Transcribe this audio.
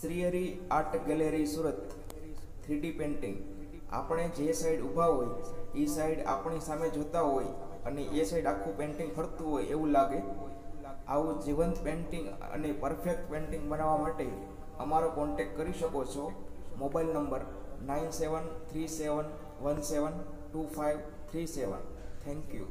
Shrihari art gallery Surat, three D painting. આપણે જે side ઊભા હોય, એ સાઈડ આપણી સામે જોતા હોય અને એ સાઈડ આખું પેઇન્ટિંગ ફરતું હોય એવું લાગે. આવું જીવંત પેઇન્ટિંગ અને પરફેક્ટ પેઇન્ટિંગ બનાવવા માટે અમારો કોન્ટેક્ટ કરી શકો છો. Mobile number nine seven three seven one seven two five three seven. Thank you.